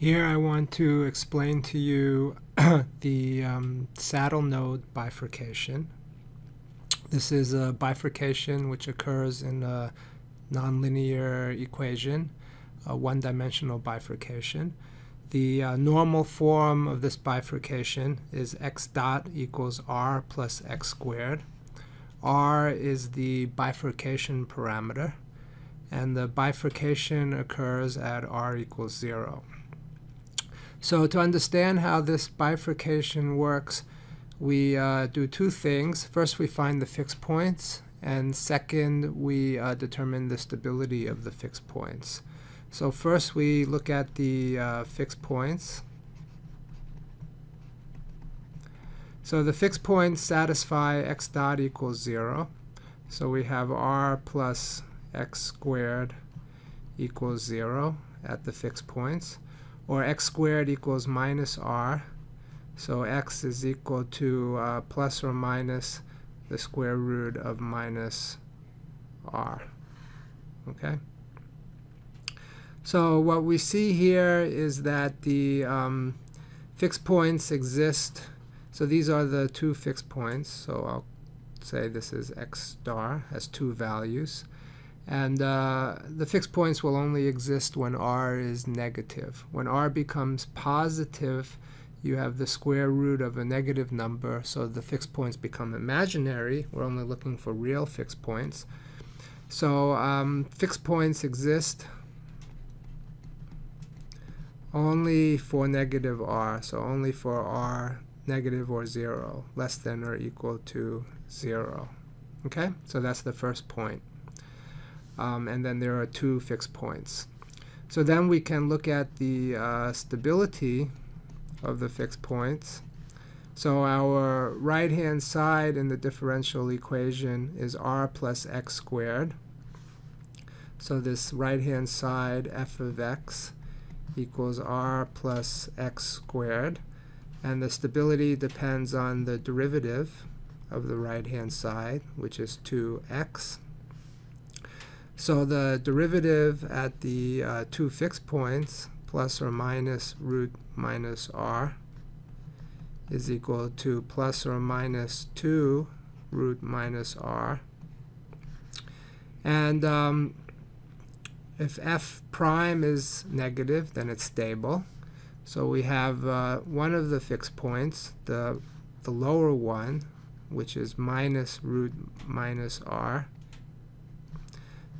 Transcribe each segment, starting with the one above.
Here I want to explain to you the um, saddle node bifurcation. This is a bifurcation which occurs in a nonlinear equation, a one-dimensional bifurcation. The uh, normal form of this bifurcation is x dot equals r plus x squared. r is the bifurcation parameter, and the bifurcation occurs at r equals 0. So to understand how this bifurcation works, we uh, do two things. First, we find the fixed points, and second, we uh, determine the stability of the fixed points. So first, we look at the uh, fixed points. So the fixed points satisfy x dot equals 0. So we have r plus x squared equals 0 at the fixed points or x squared equals minus r. So x is equal to uh, plus or minus the square root of minus r. Okay? So what we see here is that the um, fixed points exist. So these are the two fixed points. So I'll say this is x star has two values. And uh, the fixed points will only exist when r is negative. When r becomes positive, you have the square root of a negative number, so the fixed points become imaginary. We're only looking for real fixed points. So um, fixed points exist only for negative r, so only for r negative or 0, less than or equal to 0. Okay, so that's the first point um, and then there are two fixed points. So then we can look at the uh, stability of the fixed points. So our right-hand side in the differential equation is r plus x squared. So this right-hand side f of x equals r plus x squared. And the stability depends on the derivative of the right-hand side, which is 2x. So the derivative at the uh, two fixed points, plus or minus root minus r, is equal to plus or minus 2 root minus r. And um, if f prime is negative, then it's stable. So we have uh, one of the fixed points, the, the lower one, which is minus root minus r,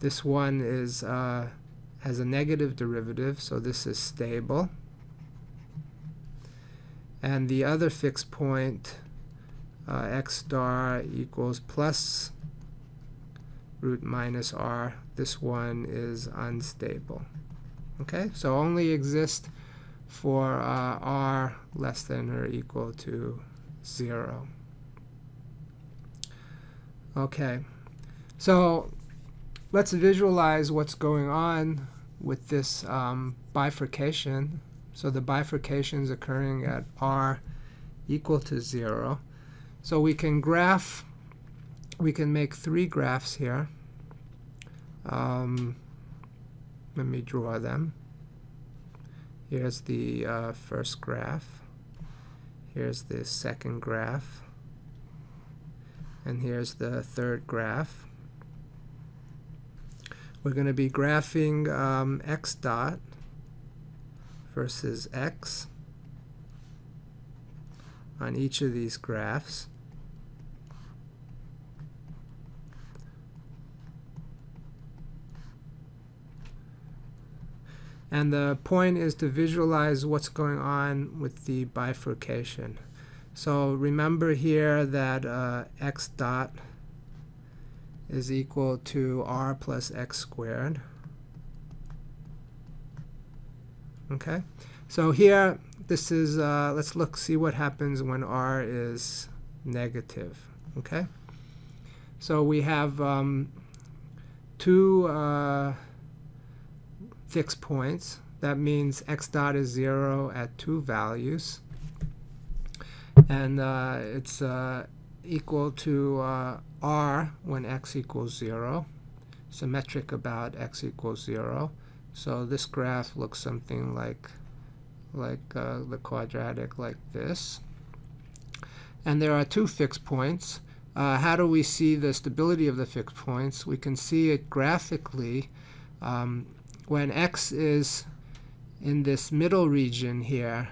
this one is uh, has a negative derivative, so this is stable. And the other fixed point, uh, x star equals plus root minus r. This one is unstable. Okay, so only exist for uh, r less than or equal to 0. Okay, so let's visualize what's going on with this um, bifurcation. So the bifurcation is occurring at r equal to 0. So we can graph, we can make three graphs here. Um, let me draw them. Here's the uh, first graph. Here's the second graph. And here's the third graph we're going to be graphing um, x dot versus x on each of these graphs. And the point is to visualize what's going on with the bifurcation. So remember here that uh, x dot is equal to r plus x squared. Okay, so here this is, uh, let's look, see what happens when r is negative. Okay, so we have um, two uh, fixed points. That means x dot is 0 at two values. And uh, it's uh, equal to uh, r when x equals 0, symmetric about x equals 0. So this graph looks something like like uh, the quadratic like this. And there are two fixed points. Uh, how do we see the stability of the fixed points? We can see it graphically um, when x is in this middle region here,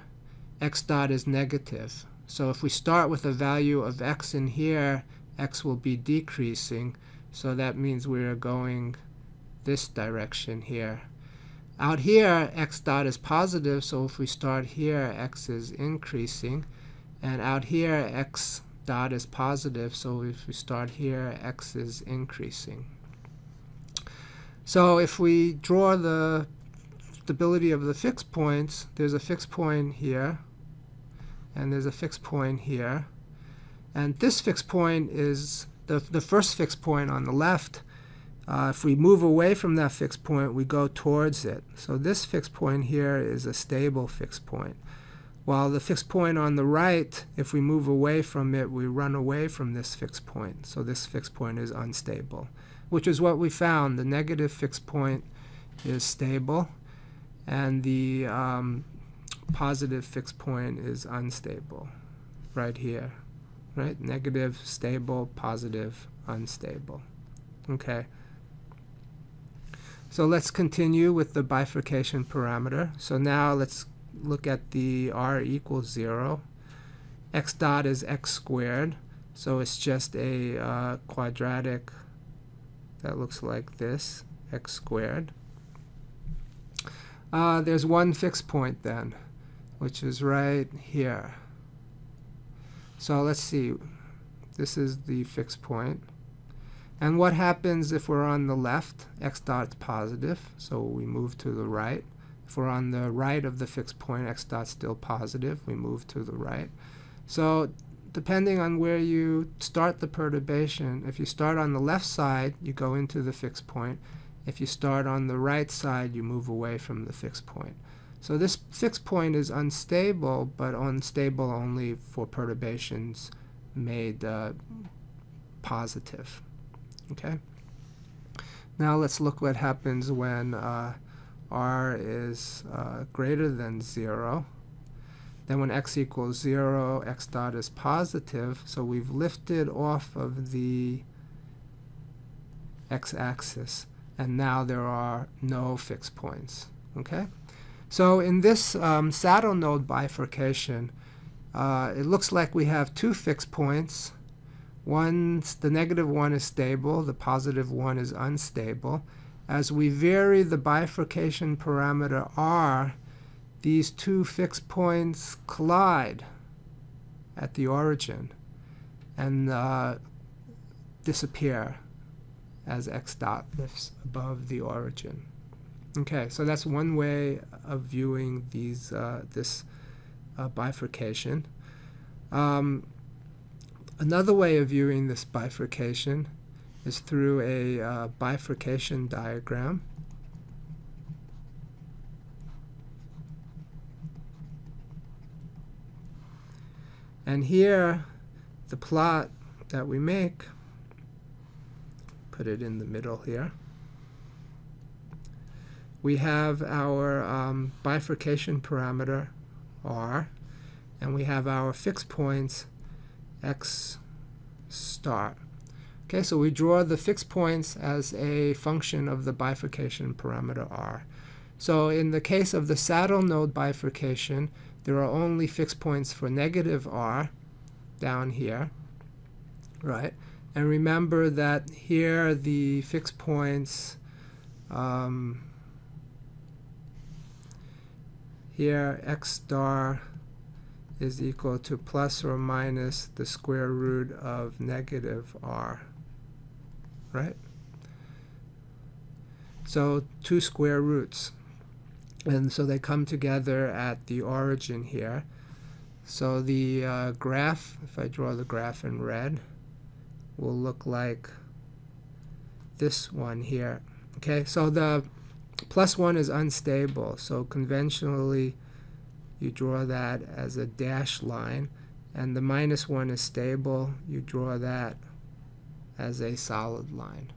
x dot is negative. So if we start with a value of x in here, x will be decreasing. So that means we are going this direction here. Out here, x dot is positive, so if we start here, x is increasing. And out here, x dot is positive, so if we start here, x is increasing. So if we draw the stability of the fixed points, there's a fixed point here, and there's a fixed point here. And this fixed point is the, the first fixed point on the left. Uh, if we move away from that fixed point, we go towards it. So this fixed point here is a stable fixed point. While the fixed point on the right, if we move away from it, we run away from this fixed point. So this fixed point is unstable, which is what we found. The negative fixed point is stable and the um, positive fixed point is unstable right here right? Negative stable positive unstable okay? So let's continue with the bifurcation parameter. So now let's look at the r equals 0 x dot is x squared so it's just a uh, quadratic that looks like this x squared. Uh, there's one fixed point then, which is right here. So let's see. This is the fixed point. And what happens if we're on the left? x dot is positive, so we move to the right. If we're on the right of the fixed point, x dot is still positive, we move to the right. So depending on where you start the perturbation, if you start on the left side, you go into the fixed point. If you start on the right side, you move away from the fixed point. So this fixed point is unstable, but unstable only for perturbations made uh, positive. Okay. Now let's look what happens when uh, r is uh, greater than 0. Then when x equals 0, x dot is positive, so we've lifted off of the x-axis and now there are no fixed points. Okay, so in this um, saddle node bifurcation, uh, it looks like we have two fixed points. One, the negative one is stable, the positive one is unstable. As we vary the bifurcation parameter r, these two fixed points collide at the origin and uh, disappear as x dot lifts above the origin. Okay, so that's one way of viewing these uh, this uh, bifurcation. Um, another way of viewing this bifurcation is through a uh, bifurcation diagram. And here, the plot that we make put it in the middle here. We have our um, bifurcation parameter r, and we have our fixed points x star. Okay, so we draw the fixed points as a function of the bifurcation parameter r. So in the case of the saddle node bifurcation, there are only fixed points for negative r down here, right? And remember that here the fixed points um, here x star is equal to plus or minus the square root of negative r, right? So two square roots. And so they come together at the origin here. So the uh, graph, if I draw the graph in red, will look like this one here. Okay, so the plus 1 is unstable, so conventionally you draw that as a dashed line, and the minus 1 is stable, you draw that as a solid line.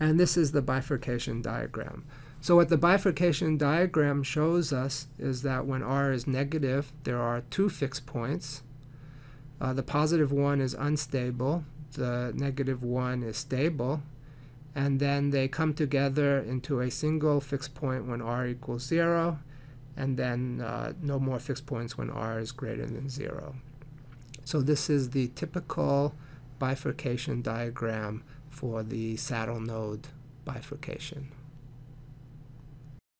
And this is the bifurcation diagram. So what the bifurcation diagram shows us is that when r is negative, there are two fixed points. Uh, the positive one is unstable, the negative one is stable, and then they come together into a single fixed point when r equals 0, and then uh, no more fixed points when r is greater than 0. So this is the typical bifurcation diagram for the saddle node bifurcation.